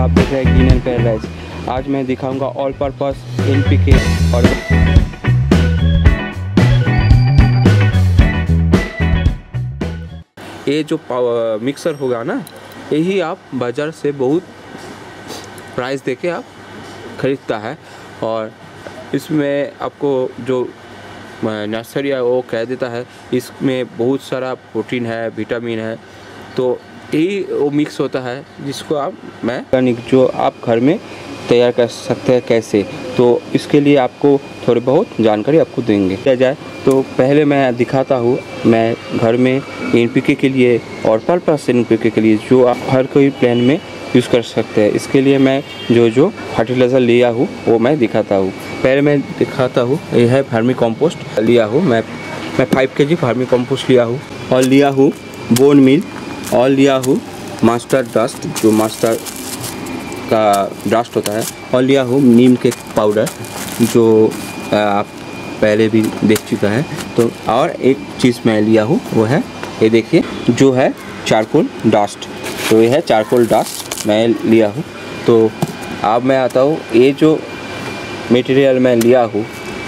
आप देख रहे हैं ग्रीन एंड पैराडाइज आज मैं दिखाऊँगा ऑल पर्पस एन पी और ये जो मिक्सर होगा ना, यही आप बाज़ार से बहुत प्राइस देके आप ख़रीदता है। और इसमें आपको जो नर्सरी है, वो कह देता है, इसमें बहुत सारा प्रोटीन है विटामिन है। तो यही वो मिक्स होता है, जिसको आप, मैं जो आप घर में तैयार कर सकते हैं कैसे तो इसके लिए आपको थोड़ी बहुत जानकारी आपको देंगे। किया जाए तो पहले मैं दिखाता हूँ, मैं घर में एन के लिए और पर्पस एन के लिए जो आप हर कोई प्लान में यूज़ कर सकते हैं। इसके लिए मैं जो जो फर्टिलाइज़र लिया हूँ, वो मैं दिखाता हूँ। पहले मैं दिखाता हूँ यह है फार्मी कॉम्पोस्ट लिया हूँ। मैं मैं फाइव के जी फार्मी कॉम्पोस्ट लिया हूँ और लिया हूँ बोन मिल और लिया हूँ मास्टर डस्ट जो मास्टर का डस्ट होता है और लिया हूँ नीम के पाउडर जो आप पहले भी देख चुका है। तो और एक चीज़ मैं लिया हूँ, वो है, ये देखिए, जो है चारकोल डस्ट तो ये है चारकोल डस्ट मैं लिया हूँ। तो अब मैं आता हूँ, ये जो मटेरियल मैं लिया हूँ,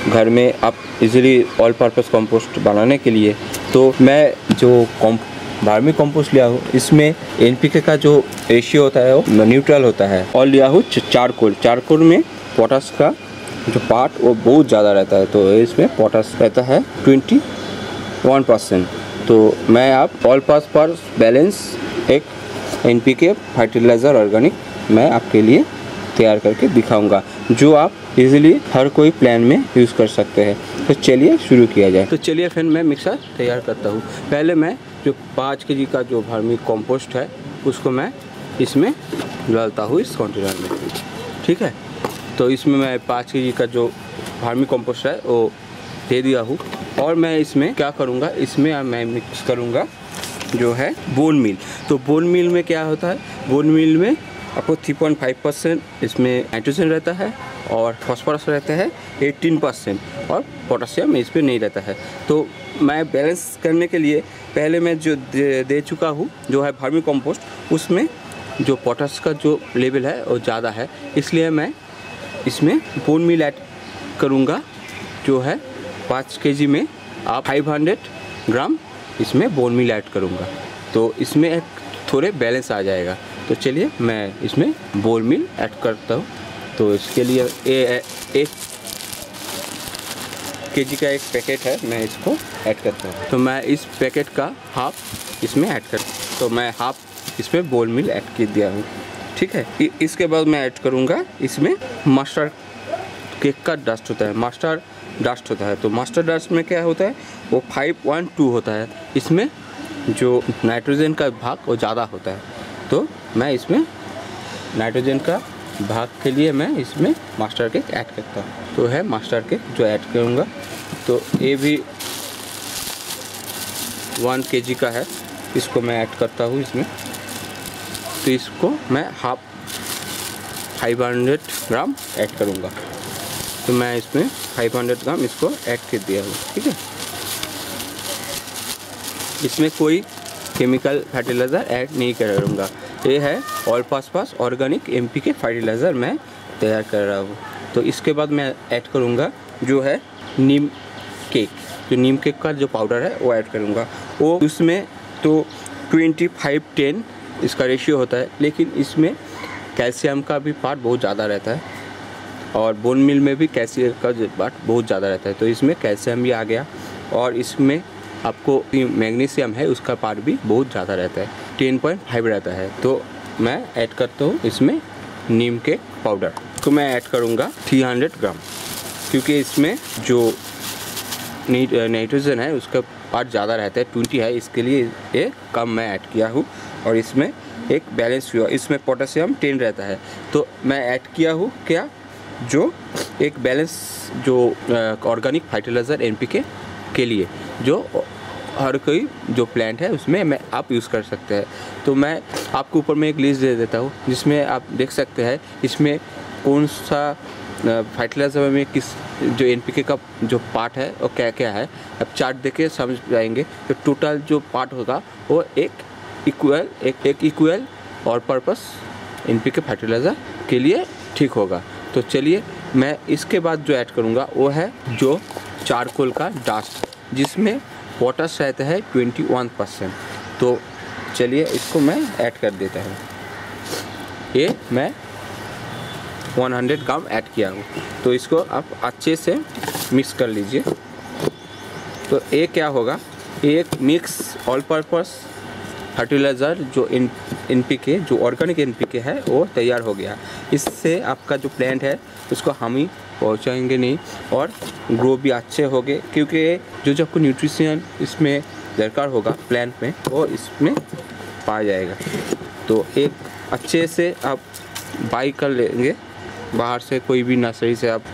घर में आप इजीली ऑल पर्पस कंपोस्ट बनाने के लिए तो मैं जो कॉम्प वार्मी कंपोस्ट लिया हो, इसमें एन का जो रेशियो होता है वो न्यूट्रल होता है। और लिया हो चारकोल चारकोल में पोटास का जो पार्ट वो बहुत ज़्यादा रहता है तो इसमें पोटास रहता है ट्वेंटी वन परसेंट तो मैं आप ऑल पास पर बैलेंस एक N P K fertilizer organic मैं आपके लिए तैयार करके दिखाऊँगा, जो आप इजीली हर कोई प्लान में यूज़ कर सकते हैं। तो चलिए शुरू किया जाए। तो चलिए फिर मैं मिक्सर तैयार करता हूँ। पहले मैं जो पाँच के जी का जो भार्मी कॉम्पोस्ट है, उसको मैं इसमें डालता हूँ इस कंटेनर में। ठीक है? तो इसमें मैं पाँच के जी का जो भार्मी कॉम्पोस्ट है, वो दे दिया हूँ। और मैं इसमें क्या करूँगा, इसमें मैं मिक्स करूँगा जो है बोन मिल तो बोन मिल में क्या होता है? बोन मिल में आपको थ्री पॉइंट फाइव परसेंट इसमें नाइट्रोजन रहता है और फॉस्फोरस रहते हैं एटीन परसेंट और पोटासियम इसमें नहीं रहता है। तो मैं बैलेंस करने के लिए पहले मैं जो दे, दे चुका हूँ जो है फार्मी कॉम्पोस्ट उसमें जो पोटास का जो लेवल है वो ज़्यादा है। इसलिए मैं इसमें बोन मिल ऐड करूँगा जो है पाँच के में आप फाइव ग्राम इसमें बोन मिल ऐड करूँगा। तो इसमें एक थोड़े बैलेंस आ जाएगा। तो चलिए मैं इसमें बोन मिल ऐड करता हूँ। तो इसके लिए ए, एक के जी का एक पैकेट है मैं इसको ऐड करता हूँ। तो मैं इस पैकेट का हाफ़ इसमें ऐड कर तो मैं हाफ़ इसमें बोल मिल ऐड कर दिया हूँ। ठीक है? इसके बाद मैं ऐड करूँगा इसमें मास्टर केक का डस्ट होता है मास्टर डस्ट होता है। तो मास्टर डस्ट में क्या होता है? वो फाइव वन टू होता है। इसमें जो नाइट्रोजन का भाग वो ज़्यादा होता है। तो मैं इसमें नाइट्रोजन का भाग के लिए मैं इसमें मास्टर केक ऐड करता हूँ। तो है मास्टर केक जो ऐड करूँगा। तो ये भी वन के का है। इसको मैं ऐड करता हूँ इसमें। तो इसको मैं half five hundred gram add करूँगा। तो मैं इसमें फाइव हंड्रेड ग्राम इसको ऐड कर दिया हूँ। ठीक है? इसमें कोई केमिकल फर्टिलाइज़र ऐड नहीं करूँगा। ये है all purpose organic N P K fertilizer मैं तैयार कर रहा हूँ। तो इसके बाद मैं ऐड करूँगा जो है नीम केक जो नीम केक का जो पाउडर है, वो ऐड करूँगा। वो उसमें तो ट्वेंटी फाइव टेन इसका रेशियो होता है, लेकिन इसमें कैल्शियम का भी पार्ट बहुत ज़्यादा रहता है और बोन मिल में भी कैल्शियम का पार्ट बहुत ज़्यादा रहता है। तो इसमें कैल्शियम भी आ गया और इसमें आपको मैग्नीशियम है, उसका पार्ट भी बहुत ज़्यादा रहता है। टेन पॉइंट फाइव रहता है। तो मैं ऐड करता हूँ इसमें नीम के पाउडर तो मैं ऐड करूँगा थ्री हंड्रेड ग्राम क्योंकि इसमें जो नाइट्रोजन है, उसका पार्ट ज़्यादा रहता है ट्वेंटी है। इसके लिए ये कम मैं ऐड किया हूँ। और इसमें एक बैलेंस हुआ। इसमें पोटेशियम टेन रहता है। तो मैं ऐड किया हूँ क्या? जो एक बैलेंस जो ऑर्गेनिक फर्टिलाइज़र एन के लिए। जो हर कोई जो प्लांट है, उसमें मैं, आप यूज़ कर सकते हैं। तो मैं आपको ऊपर में एक लिस्ट दे देता हूँ, जिसमें आप देख सकते हैं, इसमें कौन सा फर्टिलाइज़र में किस, जो एन का जो पार्ट है वो क्या क्या है। अब चार्ट देख समझ जाएँगे तो टोटल जो पार्ट होगा, वो एक इक्वल एक एक इक्वल और पर्पस एन पी फर्टिलाइज़र के लिए ठीक होगा। तो चलिए, मैं इसके बाद जो ऐड करूँगा, वो है जो चारकोल का डस्ट जिसमें पोटस रहता है ट्वेंटी वन परसेंट तो चलिए इसको मैं ऐड कर देता हूँ। ये मैं 100 ग्राम ऐड किया हूँ। तो इसको आप अच्छे से मिक्स कर लीजिए। तो ये क्या होगा? एक मिक्स ऑल पर्पस फर्टिलाइज़र जो इन एन जो ऑर्गेनिक एन है, वो तैयार हो गया। इससे आपका जो प्लांट है, उसको हम ही पहुँचाएँगे नहीं, और ग्रो भी अच्छे हो गए क्योंकि जो जो आपको न्यूट्रिशन इसमें दरकार होगा प्लांट में, वो इसमें पाया जाएगा। तो एक अच्छे से आप बाई कर लेंगे, बाहर से कोई भी नर्सरी से आप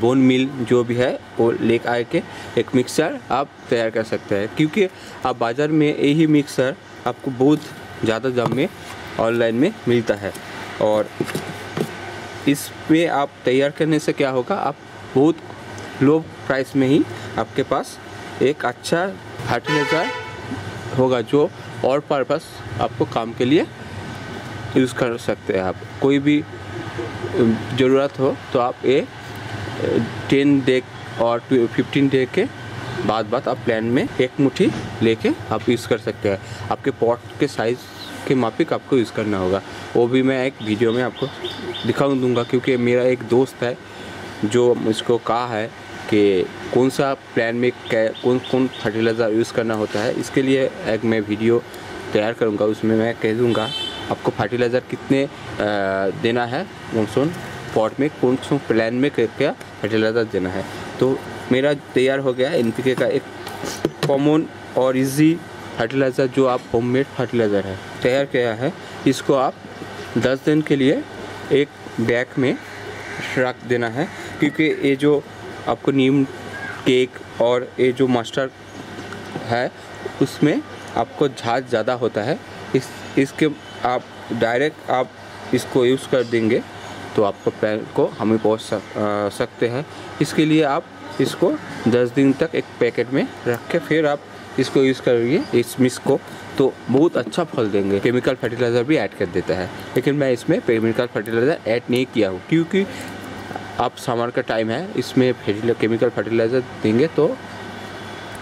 बोन मिल जो भी है, वो ले आए के एक मिक्सर आप तैयार कर सकते हैं। क्योंकि आप बाज़ार में यही मिक्सर आपको बहुत ज़्यादा दाम में ऑनलाइन में मिलता है। और इस पे आप तैयार करने से क्या होगा, आप बहुत लो प्राइस में ही आपके पास एक अच्छा फर्टिलाइज़र होगा जो और पर्पस आपको काम के लिए यूज़ कर सकते हैं आप। कोई भी ज़रूरत हो तो आप ये टेन डे और फिफ्टीन डे के बाद बाद आप प्लान में एक मुट्ठी लेके आप यूज़ कर सकते हैं। आपके पॉट के साइज़ के मापिक आपको यूज़ करना होगा। वो भी मैं एक वीडियो में आपको दिखा दूँगा क्योंकि मेरा एक दोस्त है, जो मुझको कहा है कि कौन सा प्लान में कै, कौन कौन फर्टिलाइज़र यूज़ करना होता है। इसके लिए एक मैं वीडियो तैयार करूँगा, उसमें मैं कह दूँगा आपको फर्टिलाइज़र कितने देना है, कौन पॉट में, कौन सा प्लान में क्या फर्टिलाइज़र देना है। तो मेरा तैयार हो गया एन का एक कॉमन और इजी फर्टिलाइज़र जो आप होममेड फर्टिलाइज़र है। तैयार किया है। इसको आप 10 दिन के लिए एक बैग में रख देना है क्योंकि ये जो आपको नीम केक और ये जो मास्टर है उसमें आपको झाज ज़्यादा होता है। इस इसके आप डायरेक्ट आप इसको यूज़ कर देंगे तो आपको पैर को हमें पहुँच सक, सकते हैं। इसके लिए आप इसको 10 दिन तक एक पैकेट में रख के फिर आप इसको यूज़ करिए इस मिस को तो बहुत अच्छा फल देंगे। केमिकल फर्टिलाइज़र भी ऐड कर देता है। लेकिन मैं इसमें केमिकल फर्टिलाइज़र ऐड नहीं किया हूँ, क्योंकि आप समर का टाइम है, इसमें केमिकल फर्टिलाइज़र देंगे तो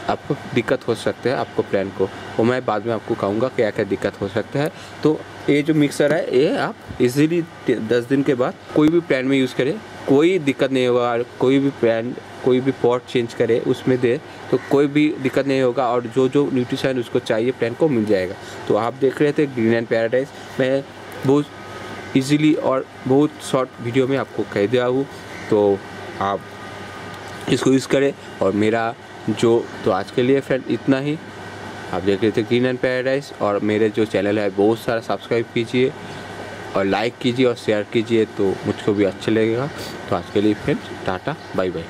आपको दिक्कत हो सकता है आपको प्लान को। वो मैं बाद में आपको कहूँगा क्या क्या दिक्कत हो सकता है। तो ये जो मिक्सर है, ये आप इजीली दस दिन के बाद कोई भी प्लान में यूज़ करें। कोई दिक्कत नहीं होगा, कोई भी प्लान कोई भी पॉट चेंज करे, उसमें दे तो कोई भी दिक्कत नहीं होगा और जो जो न्यूट्रिशन उसको चाहिए प्लान को मिल जाएगा। तो आप देख रहे थे ग्रीन एंड पैराडाइज मैं बहुत इजीली और बहुत शॉर्ट वीडियो में आपको कह दिया हूँ। तो आप इसको यूज़ करें और मेरा जो तो आज के लिए फ्रेंड इतना ही। आप देख रहे थे ग्रीन एंड पैराडाइज और मेरे जो चैनल है, बहुत सारा सब्सक्राइब कीजिए और लाइक कीजिए और शेयर कीजिए। तो मुझको भी अच्छा लगेगा। तो आज के लिए फ्रेंड्स टाटा बाय बाय